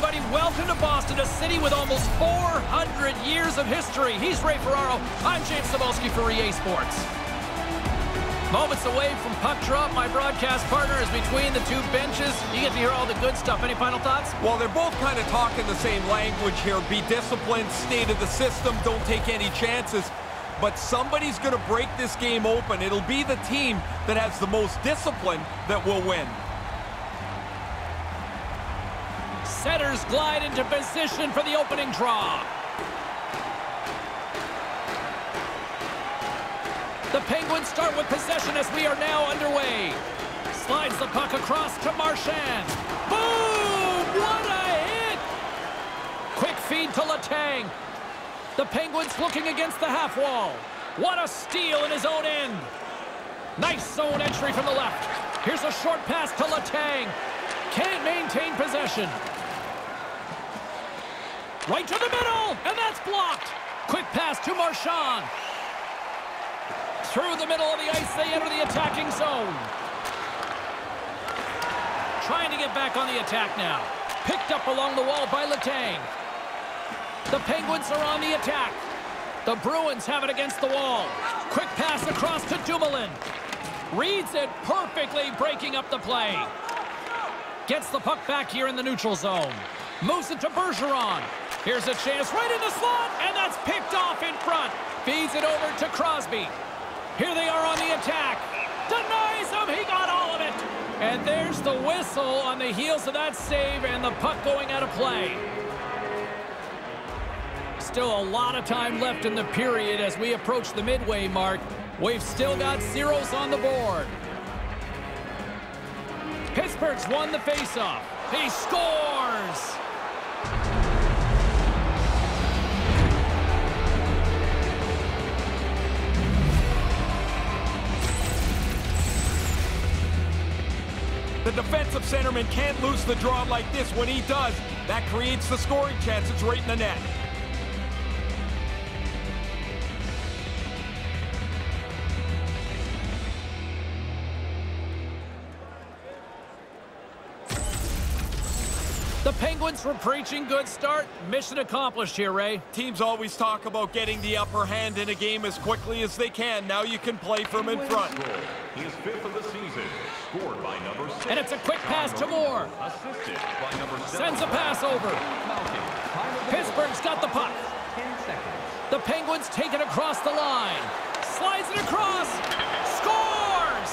Buddy. Welcome to Boston, a city with almost 400 years of history. He's Ray Ferraro. I'm James Cybulski for EA Sports. Moments away from puck drop, my broadcast partner is between the two benches. You get to hear all the good stuff. Any final thoughts? Well, they're both kind of talking the same language here. Be disciplined, stay to the system, don't take any chances. But somebody's going to break this game open. It'll be the team that has the most discipline that will win. Setters glide into position for the opening draw. The Penguins start with possession as we are now underway. Slides the puck across to Marchand. Boom! What a hit! Quick feed to Letang. The Penguins looking against the half wall. What a steal in his own end. Nice zone entry from the left. Here's a short pass to Letang. Can't maintain possession. Right to the middle, and that's blocked. Quick pass to Marchand. Through the middle of the ice, they enter the attacking zone. Trying to get back on the attack now. Picked up along the wall by Letang. The Penguins are on the attack. The Bruins have it against the wall. Quick pass across to Dumoulin. Reads it perfectly, breaking up the play. Gets the puck back here in the neutral zone. Moves it to Bergeron. Here's a chance right in the slot, and that's picked off in front. Feeds it over to Crosby. Here they are on the attack. Denies him. He got all of it. And there's the whistle on the heels of that save and the puck going out of play. Still a lot of time left in the period as we approach the midway mark. We've still got zeros on the board. Pittsburgh's won the faceoff. He scores! The defensive centerman can't lose the draw like this. When he does, that creates the scoring chance. It's right in the net. The Penguins were preaching good start. Mission accomplished here, Ray. Teams always talk about getting the upper hand in a game as quickly as they can. Now you can play from in front. His fifth of the season, scored by number six. And it's a quick pass to Moore. Assisted by number seven. Sends a pass over. Pittsburgh's got the puck. The Penguins take it across the line. Slides it across. Scores!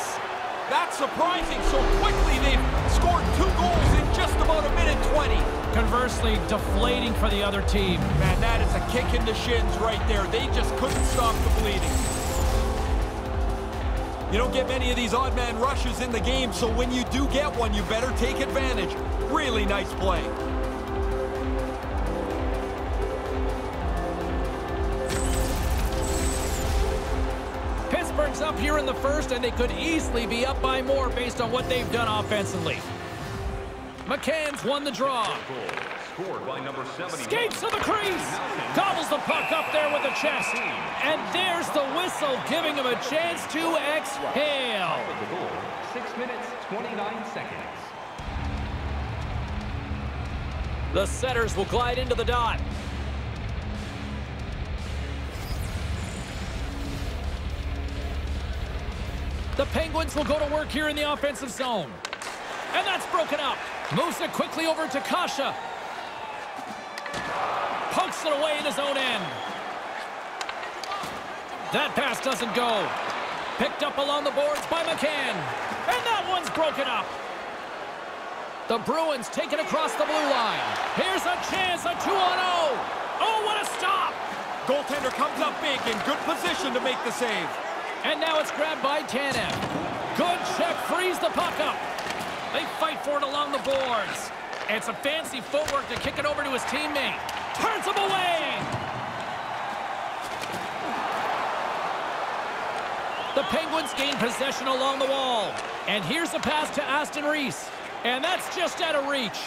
That's surprising. So quickly they've scored two goals in just about a minute 20. Conversely, deflating for the other team. Man, that is a kick in the shins right there. They just couldn't stop the bleeding. You don't get many of these odd man rushes in the game, so when you do get one, you better take advantage. Really nice play. Pittsburgh's up here in the first, and they could easily be up by more based on what they've done offensively. McCann's won the draw. Scored by number 70. Skates to the crease. Gobbles the puck up there with the chest. And there's the whistle, giving him a chance to exhale. 6 minutes, 29 seconds. The setters will glide into the dot. The Penguins will go to work here in the offensive zone. And that's broken up. Moves it quickly over to Kase. Pokes it away in his own end. That pass doesn't go. Picked up along the boards by McCann. And that one's broken up. The Bruins take it across the blue line. Here's a chance, a 2-on-0. Oh, what a stop. Goaltender comes up big in good position to make the save. And now it's grabbed by Tanev. Good check, frees the puck up. They fight for it along the boards. It's a fancy footwork to kick it over to his teammate. Turns him away. The Penguins gain possession along the wall. And here's a pass to Aston Reese. And that's just out of reach.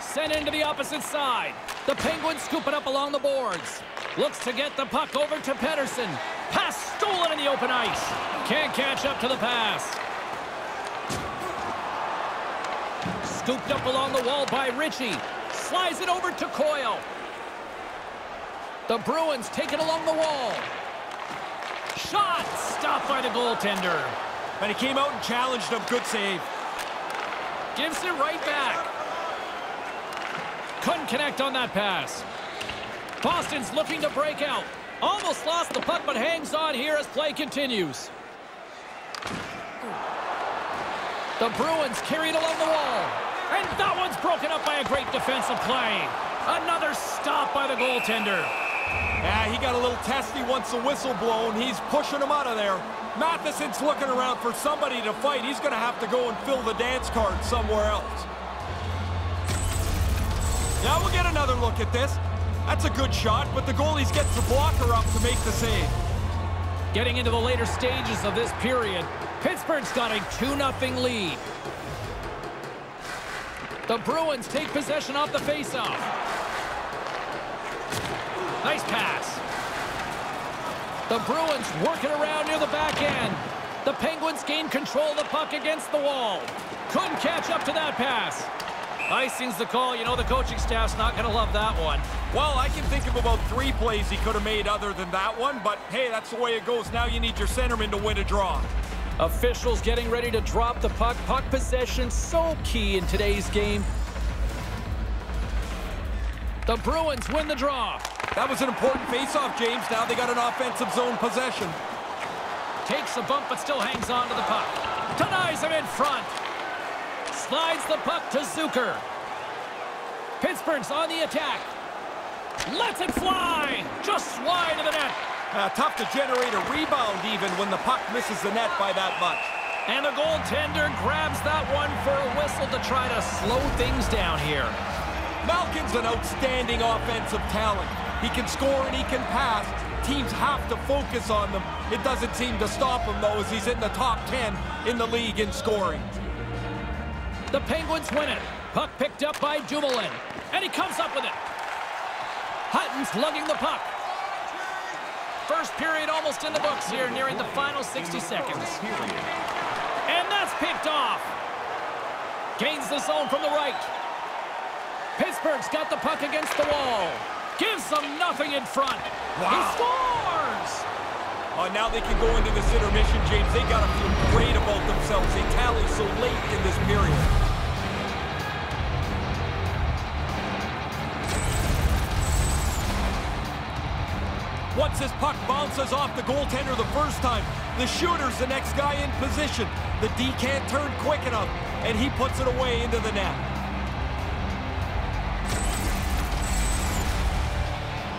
Sent into the opposite side. The Penguins scoop it up along the boards. Looks to get the puck over to Pettersson. Pass stolen in the open ice. Can't catch up to the pass. Scooped up along the wall by Ritchie. Slides it over to Coyle. The Bruins take it along the wall. Shot! Stopped by the goaltender. And he came out and challenged him. Good save. Gives it right back. Couldn't connect on that pass. Boston's looking to break out. Almost lost the puck, but hangs on here as play continues. The Bruins carried along the wall. And that one's broken up by a great defensive play. Another stop by the goaltender. Yeah, he got a little testy once the whistle blown. He's pushing him out of there. Matheson's looking around for somebody to fight. He's going to have to go and fill the dance card somewhere else. Now we'll get another look at this. That's a good shot, but the goalie's gets the blocker up to make the save. Getting into the later stages of this period, Pittsburgh's got a 2-0 lead. The Bruins take possession off the faceoff. Nice pass. The Bruins working around near the back end. The Penguins gain control of the puck against the wall. Couldn't catch up to that pass. Icing's the call. You know the coaching staff's not going to love that one. Well, I can think of about three plays he could have made other than that one, but hey, that's the way it goes. Now you need your centerman to win a draw. Officials getting ready to drop the puck. Puck possession so key in today's game. The Bruins win the draw. That was an important faceoff, James. Now they got an offensive zone possession. Takes a bump but still hangs on to the puck. Denies him in front. Slides the puck to Zucker. Pittsburgh's on the attack. Lets it fly. Just wide of the net. Uh, tough to generate a rebound even when the puck misses the net by that much. And the goaltender grabs that one for a whistle to try to slow things down here. Malkin's an outstanding offensive talent. He can score and he can pass. Teams have to focus on them. It doesn't seem to stop him, though, as he's in the top 10 in the league in scoring. The Penguins win it. Puck picked up by Dumoulin. And he comes up with it. Hutton's lugging the puck. First period almost in the books here, nearing the final 60 seconds. And that's picked off. Gains the zone from the right. Pittsburgh's got the puck against the wall. Gives them nothing in front. Wow. He scores! Oh, now they can go into this intermission, James. They got to feel great about themselves. They tally so late in this period. Once this puck bounces off the goaltender the first time, the shooter's the next guy in position. The D can't turn quick enough, and he puts it away into the net.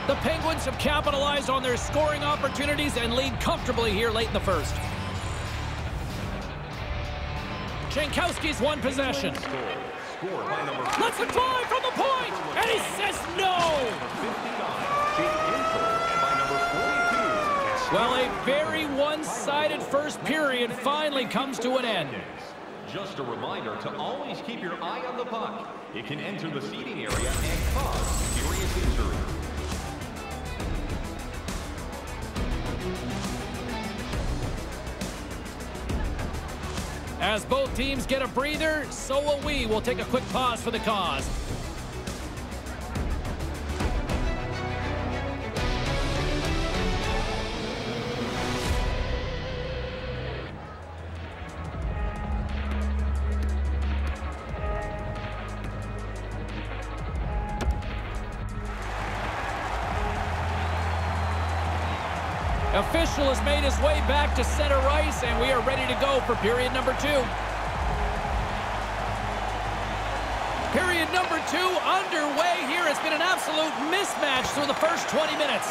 The Penguins have capitalized on their scoring opportunities and lead comfortably here late in the first. Jankowski's one possession. Scored by number Let's it fly from the point, and he says no. Well, a very one-sided first period finally comes to an end. Just a reminder to always keep your eye on the puck. It can enter the seating area and cause serious injury. As both teams get a breather, so will we. We'll take a quick pause for the cause. Official has made his way back to center ice, and we are ready to go for period number two. Period number two underway here. It's been an absolute mismatch through the first 20 minutes.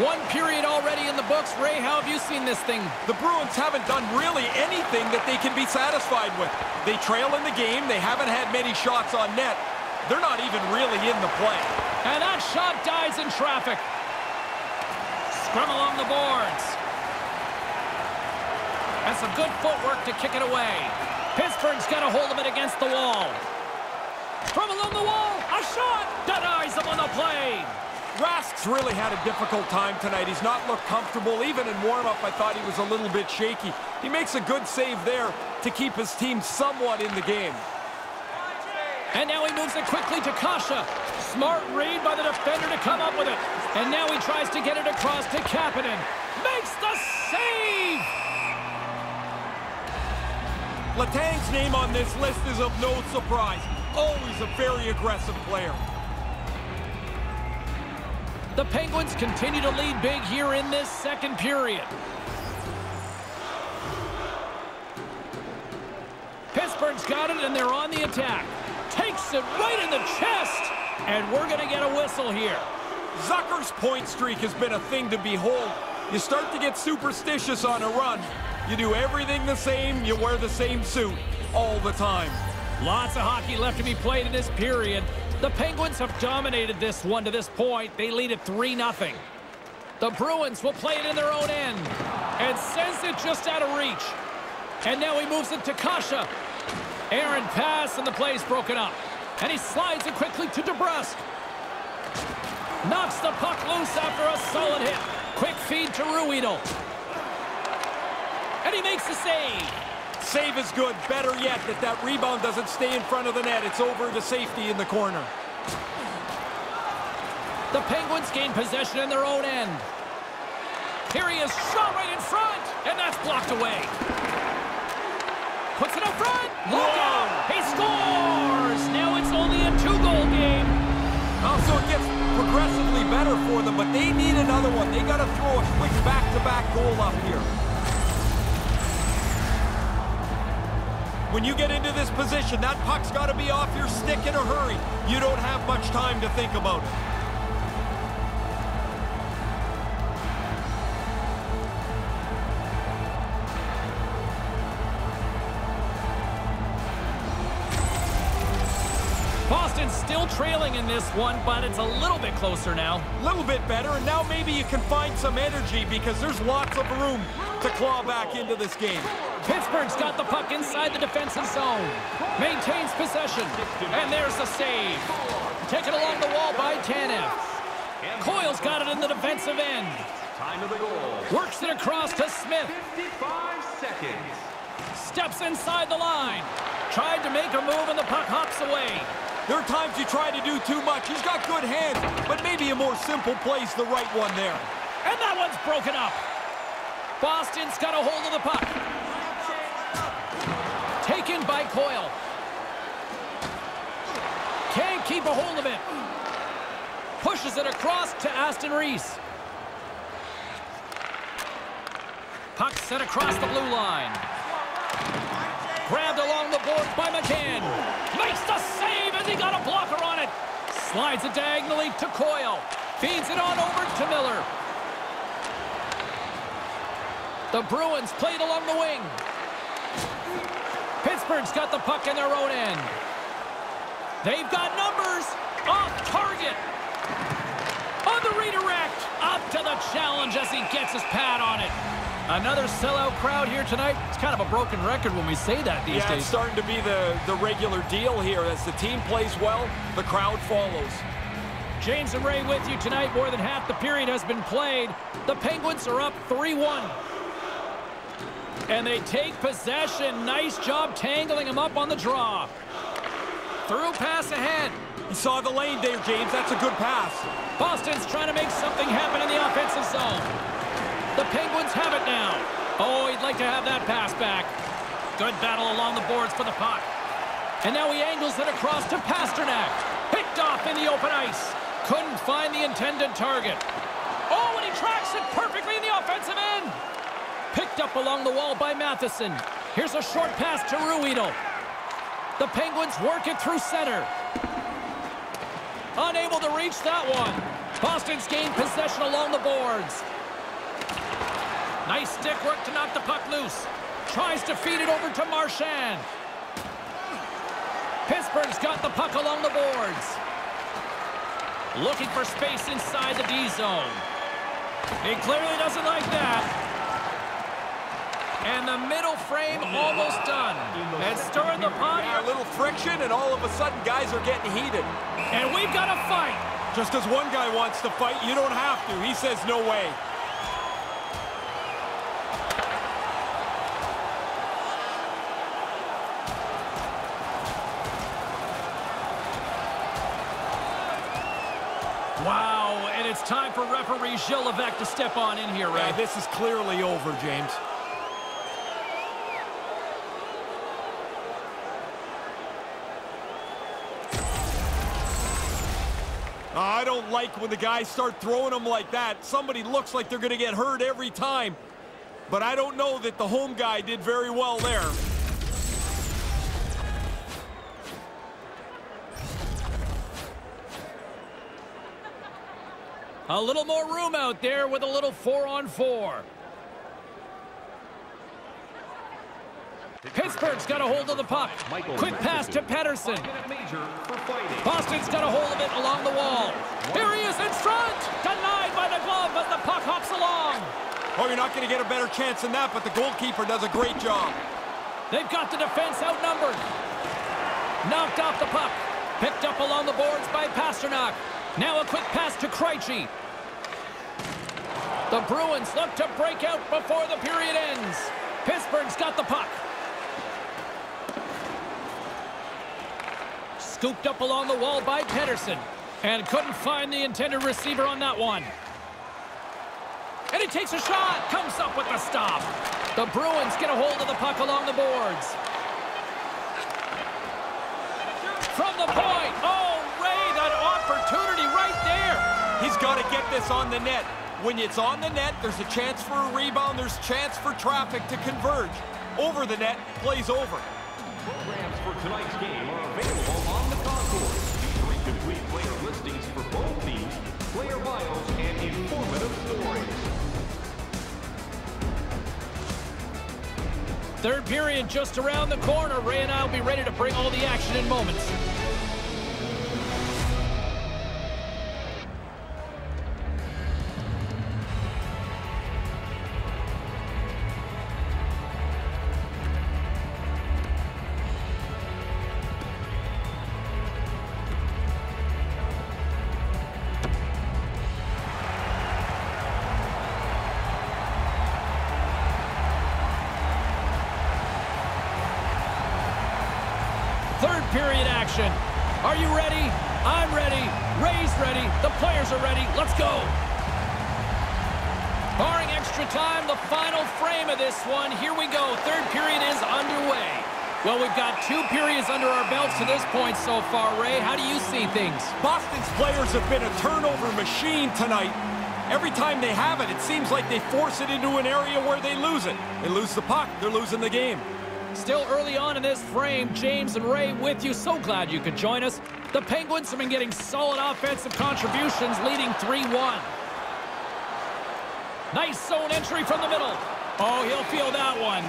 One period already in the books. Ray, how have you seen this thing? The Bruins haven't done really anything that they can be satisfied with. They trail in the game. They haven't had many shots on net. They're not even really in the play. And that shot dies in traffic. Scrum along the boards. And some good footwork to kick it away. Pittsburgh's got a hold of it against the wall. From along the wall, a shot denies him on the play. Rask's really had a difficult time tonight. He's not looked comfortable. Even in warm-up, I thought he was a little bit shaky. He makes a good save there to keep his team somewhat in the game. And now he moves it quickly to Kase. Smart read by the defender to come up with it. And now he tries to get it across to Kapanen. Makes the save! Letang's name on this list is of no surprise. Always a very aggressive player. The Penguins continue to lead big here in this second period. Pittsburgh's got it, and they're on the attack. It right in the chest, and we're going to get a whistle here. Zucker's point streak has been a thing to behold. You start to get superstitious on a run. You do everything the same, you wear the same suit all the time. Lots of hockey left to be played in this period. The Penguins have dominated this one to this point. They lead it 3-0. The Bruins will play it in their own end and sends it just out of reach. And now he moves it to Kase. Aaron pass and the play's broken up. And he slides it quickly to DeBrusk. Knocks the puck loose after a solid hit. Quick feed to Ruhwedel. And he makes the save. Save is good. Better yet that that rebound doesn't stay in front of the net. It's over to safety in the corner. The Penguins gain possession in their own end. Here he is, shot right in front, and that's blocked away. Puts it up front. Look out! Also, it gets progressively better for them, but they need another one. They got to throw a quick back-to-back -back goal up here. When you get into this position, that puck's got to be off your stick in a hurry. You don't have much time to think about it. Still trailing in this one, but it's a little bit closer now. A little bit better, and now maybe you can find some energy because there's lots of room to claw back into this game. Pittsburgh's got the puck inside the defensive zone. Maintains possession. And there's the save. Taken along the wall by Tanev. Coyle's got it in the defensive end. Time of the goal. Works it across to Smith. 55 seconds. Steps inside the line. Tried to make a move and the puck hops away. There are times you try to do too much. He's got good hands, but maybe a more simple play's the right one there. And that one's broken up. Boston's got a hold of the puck. Taken by Coyle. Can't keep a hold of it. Pushes it across to Aston Reese. Puck set across the blue line. Grabbed along the boards by McCann. Makes the save as he got a blocker on it. Slides it diagonally to Coyle. Feeds it on over to Miller. The Bruins played along the wing. Pittsburgh's got the puck in their own end. They've got numbers. Off target. On the redirect. Up to the challenge as he gets his pad on it. Another sellout crowd here tonight. It's kind of a broken record when we say that these yeah, days. it's starting to be the, the regular deal here. As the team plays well, the crowd follows. James and Ray with you tonight. More than half the period has been played. The Penguins are up 3-1. And they take possession. Nice job tangling him up on the draw. Through pass ahead. You saw the lane there, James. That's a good pass. Boston's trying to make something happen in the offensive zone. The Penguins have it now. Oh, he'd like to have that pass back. Good battle along the boards for the puck. And now he angles it across to Pastrnak. Picked off in the open ice. Couldn't find the intended target. Oh, and he tracks it perfectly in the offensive end. Picked up along the wall by Matheson. Here's a short pass to Ruhwedel. The Penguins work it through center. Unable to reach that one. Boston's gained possession along the boards. Nice stick work to knock the puck loose. Tries to feed it over to Marchand. Pittsburgh's got the puck along the boards. Looking for space inside the D zone. He clearly doesn't like that. And the middle frame almost done. And stirring the pot Yeah, a little friction, and all of a sudden, guys are getting heated. And we've got a fight. Just as one guy wants to fight, you don't have to. He says no way. For referee Gilles Levesque to step on in here. Yeah, this is clearly over, James. Ah, I don't like when the guys start throwing them like that. Somebody looks like they're going to get hurt every time. But I don't know that the home guy did very well there. A little more room out there with a little four-on-four. Pittsburgh's got a hold of the puck. Quick pass to Pettersson. Boston's got a hold of it along the wall. Here he is in front. Denied by the glove as the puck hops along. Oh, you're not going to get a better chance than that, but the goalkeeper does a great job. They've got the defense outnumbered. Knocked off the puck. Picked up along the boards by Pastrnak. Now a quick pass to Krejci. The Bruins look to break out before the period ends. Pittsburgh's got the puck. Scooped up along the wall by Pettersson. And couldn't find the intended receiver on that one. And he takes a shot. Comes up with the stop. The Bruins get a hold of the puck along the boards. From the point. Oh, Ray, that opportunity right there. He's got to get this on the net. When it's on the net, there's a chance for a rebound. There's a chance for traffic to converge. Over the net, plays over. Programs for tonight's game are available on the concourse, featuring complete player listings for both teams, player bios, and informative stories. Third period just around the corner. Ray and I will be ready to bring all the action in moments. Period action. Are you ready? I'm ready. Ray's ready. The players are ready. Let's go. Barring extra time, the final frame of this one. Here we go. Third period is underway. Well, we've got two periods under our belts to this point so far, Ray. How do you see things? Boston's players have been a turnover machine tonight. Every time they have it, it seems like they force it into an area where they lose it. They lose the puck, they're losing the game. Still early on in this frame, James and Ray with you. So glad you could join us. The Penguins have been getting solid offensive contributions, leading 3-1. Nice zone entry from the middle. Oh, he'll feel that one.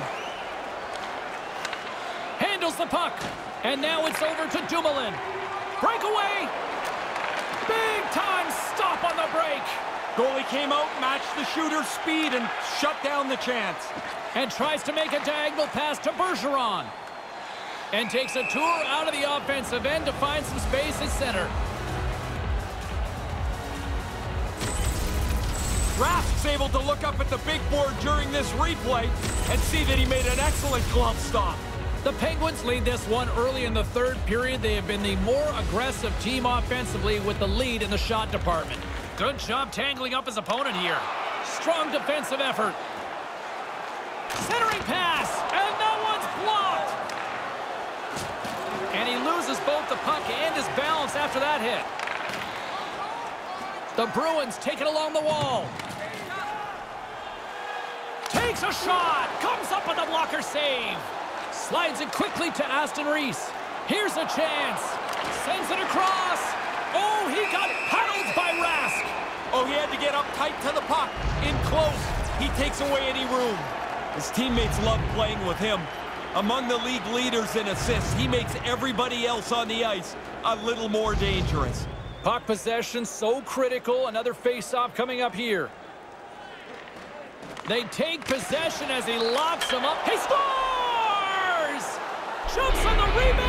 Handles the puck. And now it's over to Dumoulin. Breakaway. Big time stop on the break. Goalie came out, matched the shooter's speed, and shut down the chance. And tries to make a diagonal pass to Bergeron. And takes a tour out of the offensive end to find some space at center. Rask's able to look up at the big board during this replay and see that he made an excellent glove stop. The Penguins lead this one early in the third period. They have been the more aggressive team offensively with the lead in the shot department. Good job tangling up his opponent here. Strong defensive effort. Centering pass, and that one's blocked. And he loses both the puck and his balance after that hit. The Bruins take it along the wall. Takes a shot, comes up with a blocker save. Slides it quickly to Aston Reese. Here's a chance. Sends it across. Oh, he got paddled by Rask. Oh, he had to get up tight to the puck. In close, he takes away any room. His teammates love playing with him. Among the league leaders in assists, he makes everybody else on the ice a little more dangerous. Puck possession so critical. Another face-off coming up here. They take possession as he locks him up. He scores! Jumps on the rebound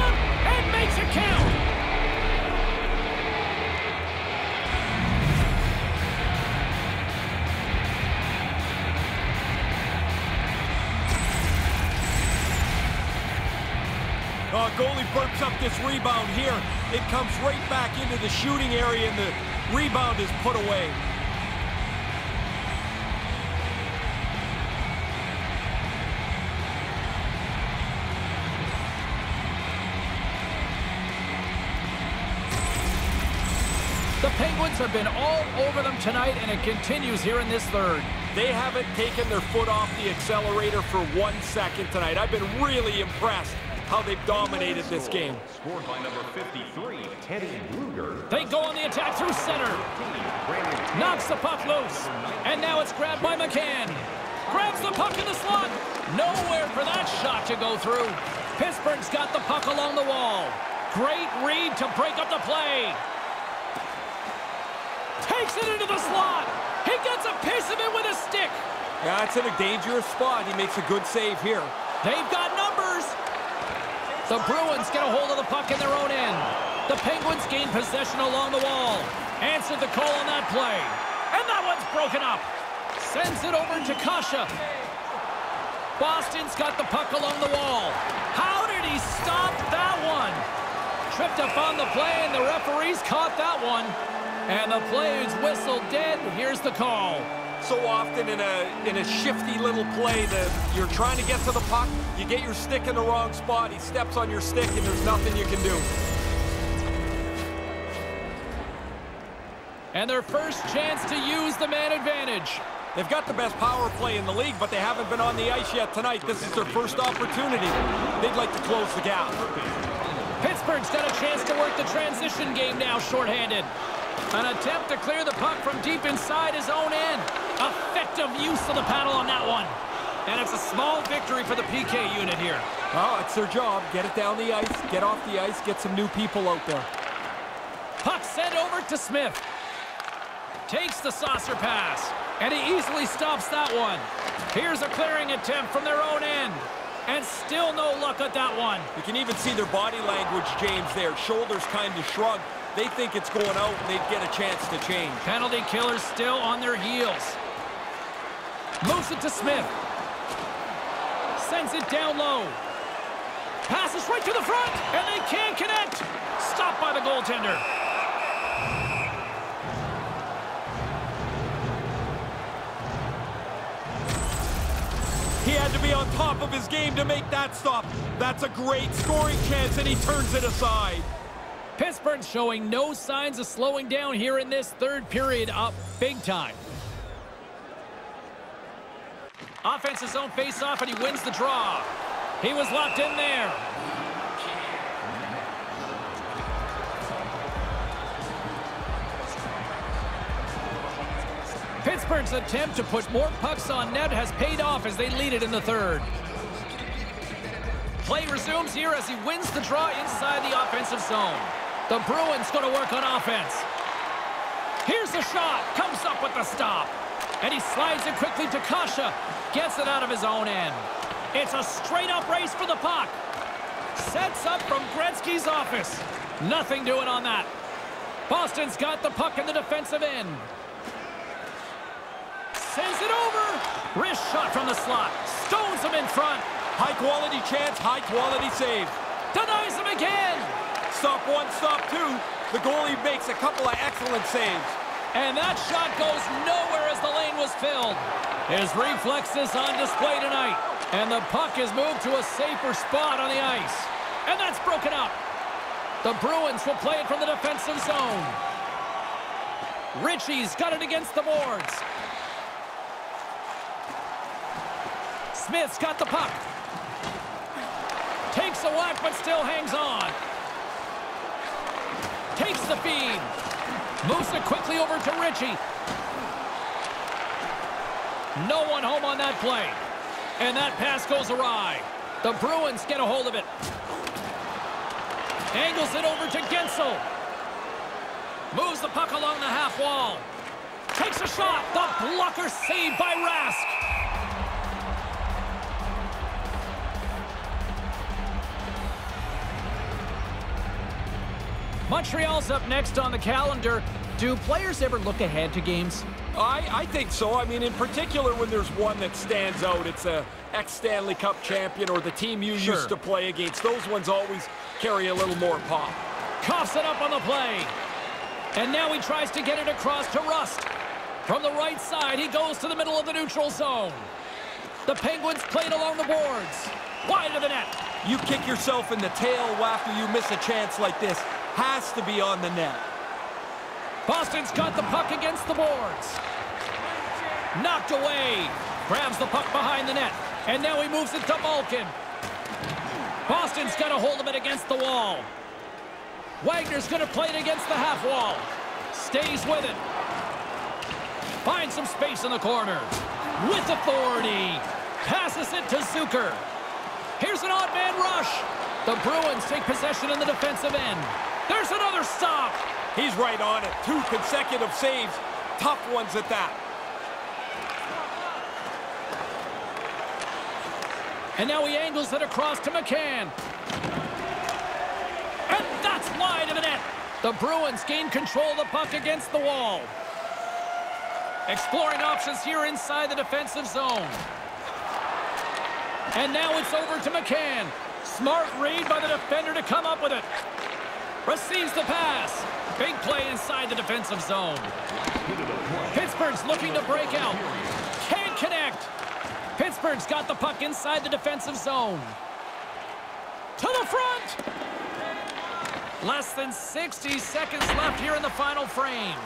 Uh, goalie burps up this rebound here. it comes right back into the shooting area and the rebound is put away. The Penguins have been all over them tonight, and it continues here in this third. They haven't taken their foot off the accelerator for one second tonight. I've been really impressed how they've dominated this game. Scored by number 53, Teddy Blueger. They go on the attack through center. Knocks the puck loose. And now it's grabbed by McCann. Grabs the puck in the slot. Nowhere for that shot to go through. Pittsburgh's got the puck along the wall. Great read to break up the play. Takes it into the slot. He gets a piece of it with a stick. Yeah, it's in a dangerous spot. He makes a good save here. They've got numbers. The Bruins get a hold of the puck in their own end. The Penguins gain possession along the wall. Answered the call on that play. And that one's broken up. Sends it over to Kase. Boston's got the puck along the wall. How did he stop that one? Tripped up on the play, and the referees caught that one. And the play is whistled dead. Here's the call. So often in a in a shifty little play that you're trying to get to the puck, you get your stick in the wrong spot, he steps on your stick, and there's nothing you can do. And their first chance to use the man advantage. They've got the best power play in the league, but they haven't been on the ice yet tonight. This is their first opportunity. They'd like to close the gap. Pittsburgh's got a chance to work the transition game now shorthanded. An attempt to clear the puck from deep inside his own end. Effective use of the paddle on that one. And it's a small victory for the PK unit here. Oh, it's their job. Get it down the ice, get off the ice, get some new people out there. Puck sent over to Smith. Takes the saucer pass. And he easily stops that one. Here's a clearing attempt from their own end. And still no luck at that one. You can even see their body language, James, there. Shoulders kind of shrugged. They think it's going out, and they'd get a chance to change. Penalty killers still on their heels. Moves it to Smith. Sends it down low. Passes right to the front, and they can't connect. Stopped by the goaltender. He had to be on top of his game to make that stop. That's a great scoring chance, and he turns it aside. Pittsburgh showing no signs of slowing down here in this third period up big time. Offensive zone face-off, and he wins the draw. He was locked in there. Pittsburgh's attempt to put more pucks on net has paid off as they lead it in the third. Play resumes here as he wins the draw inside the offensive zone. The Bruins going to work on offense. Here's the shot. Comes up with the stop. And he slides it quickly to Kase. Gets it out of his own end. It's a straight-up race for the puck. Sets up from Gretzky's office. Nothing doing on that. Boston's got the puck in the defensive end. Sends it over. Wrist shot from the slot. Stones him in front. High quality chance, high quality save. Denies him again. Stop one, stop two. The goalie makes a couple of excellent saves. And that shot goes nowhere as the lane was filled. His reflexes on display tonight. And the puck is moved to a safer spot on the ice. And that's broken up. The Bruins will play it from the defensive zone. Ritchie's got it against the boards. Smith's got the puck. Takes a whack, but still hangs on. Takes the feed. Moves it quickly over to Ritchie. No one home on that play. And that pass goes awry. The Bruins get a hold of it. Angles it over to Guentzel. Moves the puck along the half wall. Takes a shot. The blocker saved by Rask. Montreal's up next on the calendar. Do players ever look ahead to games? I, I think so. I mean, in particular, when there's one that stands out, it's a ex-Stanley Cup champion or the team you Sure. used to play against. Those ones always carry a little more pop. Coughs it up on the play. And now he tries to get it across to Rust. From the right side, he goes to the middle of the neutral zone. The Penguins played along the boards. Wide of the net. You kick yourself in the tail after you miss a chance like this. Has to be on the net. Boston's got the puck against the boards. Knocked away. Grabs the puck behind the net. And now he moves it to Malkin. Boston's got a hold of it against the wall. Wagner's going to play it against the half wall. Stays with it. Finds some space in the corner. With authority. Passes it to Zucker. Here's an odd man rush. The Bruins take possession in the defensive end. There's another stop. He's right on it. Two consecutive saves. Tough ones at that. And now he angles it across to McCann. And that's wide of the net. The Bruins gain control of the puck against the wall. Exploring options here inside the defensive zone. And now it's over to McCann. Smart read by the defender to come up with it. Receives the pass. Inside the defensive zone. Pittsburgh's looking to break out. Can't connect. Pittsburgh's got the puck inside the defensive zone. To the front! Less than 60 seconds left here in the final frame.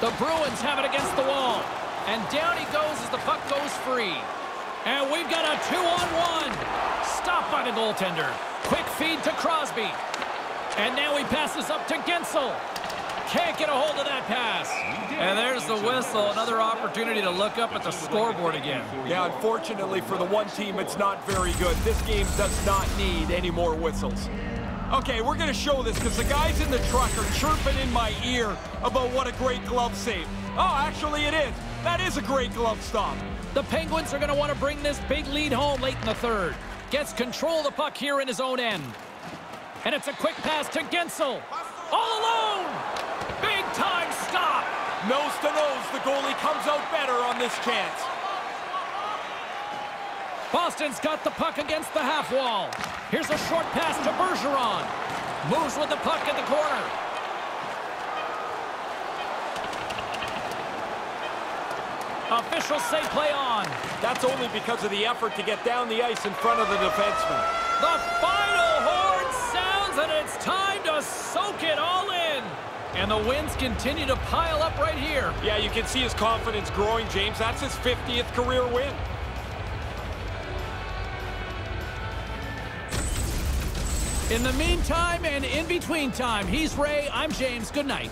The Bruins have it against the wall. And down he goes as the puck goes free. And we've got a two-on-one. Stopped by the goaltender. Quick feed to Crosby. And now he passes up to Guentzel. Can't get a hold of that pass. And there's the whistle. Another opportunity to look up at the scoreboard again. Yeah, unfortunately for the one team, it's not very good. This game does not need any more whistles. Okay, we're going to show this because the guys in the truck are chirping in my ear about what a great glove save. Oh, actually it is. That is a great glove stop. The Penguins are going to want to bring this big lead home late in the third. Gets control of the puck here in his own end. And it's a quick pass to Guentzel. All alone! Big time stop! Nose to nose, the goalie comes out better on this chance. Boston's got the puck against the half wall. Here's a short pass to Bergeron. Moves with the puck in the corner. Officials say play on. That's only because of the effort to get down the ice in front of the defenseman. The final horn sounds and it's time to soak it all. And the wins continue to pile up right here. Yeah, you can see his confidence growing, James. That's his 50th career win. In the meantime and in between time, he's Ray, I'm James. Good night.